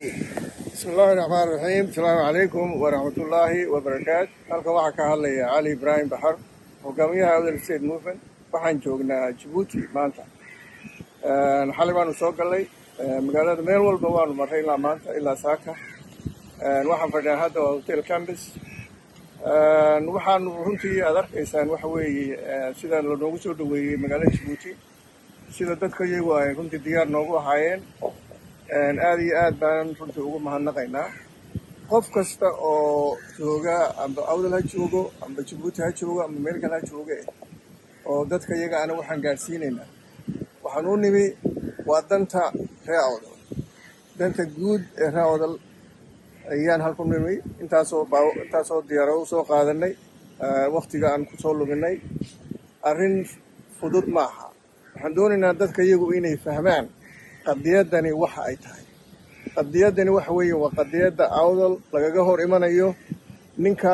bismi illaahi raxmaan raxiim asalaamu calaykum waraxmatullaahi wabarakaatu halkan waxaa ka hadlaya cali ibraahim baxar hogaamiyaha outer state movement. Waxaan joognaa jabuuti maanta. Xalay baanu soo gallay magaalada meel walba waanu marray ilaa maanta ilaa saaka. Waxaan fadhinaa hadda waa hotel campus. Waxaanu runtii aad arkaysaan waxa weeye sida lanoogu soo dhoweeyey magaalada jabuuti sida dadka iyagu ay runtii diyaar noogu ahaayeen aad iyo aad baan runtii ugu mahadnaqaynaa qof kasta oo jooga amba awdal ha joogo amba jabuuti ha joogo amba meel kale ha jooge oo dadka iyaga ana waxaan gaadhsiinaynaa waxaan u nimi waa danta ree awdal danta guud ee ree awdal ayaan halku nimi intaasoo intaasoo diyaaro u soo qaadanay waktiga aan ku soo luminay arrin fudud ma aha waxaan doonaynaa dadka iyagu inay fahmaan qadiyadani waxa ay tahay. Qadiyadani waxa weeye waa qadiyadda awdal lagaga hor imanayo ninka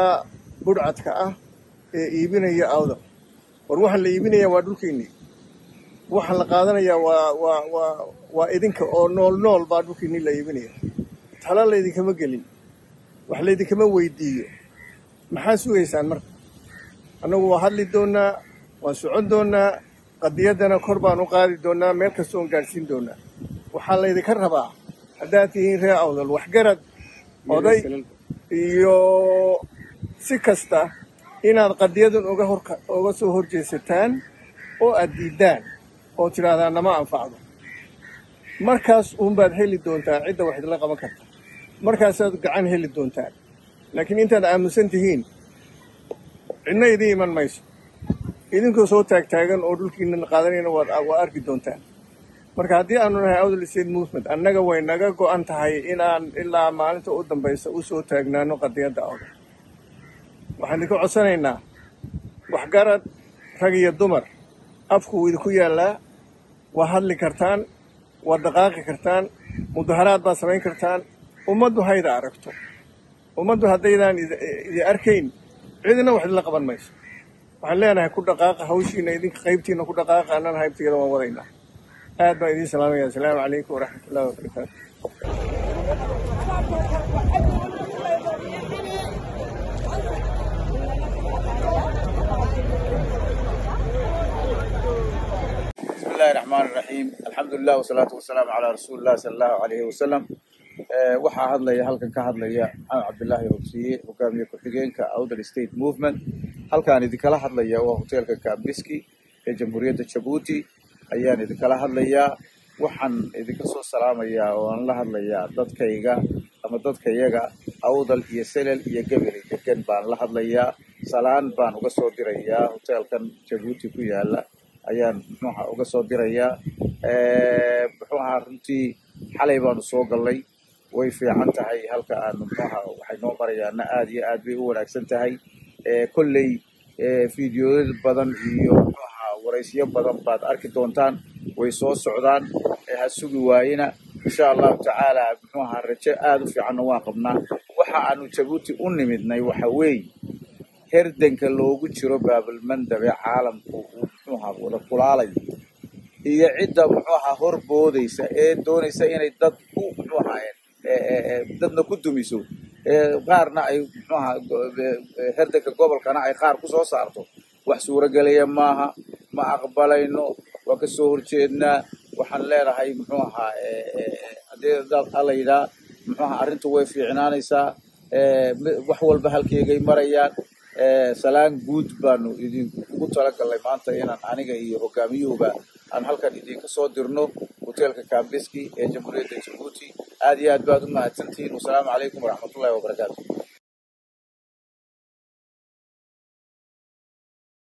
budhcadka ah ee iibinaya awdal. War waxaan la iibinaya waa dhulkiinii waxaan la qaadanayaa waa waa waa waa idinka oo nool nool baa dhulkiinii la iibinaya. Tala laydinkama gelin. Wax laydinkama weydiiyo. Maxaa sugaysaan marka? Annagu waa hadli doonnaa waan socon doonnaa qadiyaddana kor baan u qaadi doonnaa meel kasta oon gaadhsiin doonnaa waxaa laydinka rabaa haddaad tihiin ree awdal waxgarad oday iyo si kasta inaad qadiyadan uga hor uga soo horjeesataan oo aad diiddaan oo tidhaahdaa nama anfacdo. Markaas uunbaad heli doontaan cidda wax idinla qaban karta. Markaasaad gacan heli doontaan. Laakiin intaad aaminsan tihiin cidna idiin iman mayso idinkoo soo taagtaagan oo dhulkiina qaadanayna waad arki doontaan. Marka haddii aanu nahay outer state movement annaga way naga go'an tahay inaan ilaa maalinta u dambaysa u soo taagnaano qadiyadda awdal. Waxaan idinka codsanaynaa waxgarad rag iyo dumar afku wuu idinku yaallaa waa hadli kartaan waa dhaqaaqi kartaan mudaharaad baad samayn kartaan ummaddu hayda aragto. Ummaddu haddaydaan idi arkayn cidina wax idinla qaban mayso waxaan leenahay ku dhaqaaqa hawshiina idinka qaybtiina ku dhaqaaqa annana haybteeda waan wadaynaa aad baan idiin salaamaya. Asalaamu calaykum waraxmat ullahi wabarakaatu bismi illaahi raxmaan iraxiim alxamdulilah wasalaatu wasalaamu calaa rasuuli illahi sala allahu alayhi wasalam waxaa hadlaya halkan ka hadlaya maxamed cabdillaahi robsiye hogaamiye ku-xigeenka outer state movement halkaan idinkala hadlaya waa hoteelka kambiski ee jamhuuriyadda jabuuti. Ayaan idinkala hadlayaa waxaan idinka soo salaamayaa oo aan la hadlayaa dadkayga ama dadkayaga awdal iyo selel iyo gebeli degan baan la hadlayaa salaan baan uga soo dirayaa hoteelkan jabuuti ku yaalla ayaan muxuuha uga soo dirayaa muxuu ahaa runtii xalay baanu soo gallay. Way fiican tahay halka aanu muxuuha waxay noo marayaana aad iyo aad bay u wanaagsan tahay kolley fideoyada badan iyo muxuuha waraysyo badan baad arki doontaan. Way soo socdaan. Ha sugi waayena insha allahu tacaala muxuu ahaa rajo aad u fiicanna waan qabnaa. Waxa aanu jabuuti u nimidnay waxa weeye herdanka loogu jiro baabalmandab ee caalamku uu muxuu ahaa wada kulaalayo iyo cidda muxuu ahaa hor boodaysa ee doonaysa inay dad ku muxuu ahaa dadna ku dumiso qaarna ay muxuu ahaa herdanka gobolkana ay qaar ku soo saarto. Wax suuragelaya maaha ma aqbalayno waa ka soo horjeednaa waxaan leenahay muxuu ahaa haddii yidhaa muxuu ahaa arrintu way fiicnaanaysaa. Wax walba halkeegay marayaan. Salaan guud baanu idinkugu talagalnay maanta inaan aniga iyo hogaamiyuhuba aan halkan idinka soo dirno. Hoteelka kambiski ee jamhuuriyadda jabuuti aad iyo aad baad u mahadsantihiin. Wasalaamu calaykum waraxmatullahi wabarakaatu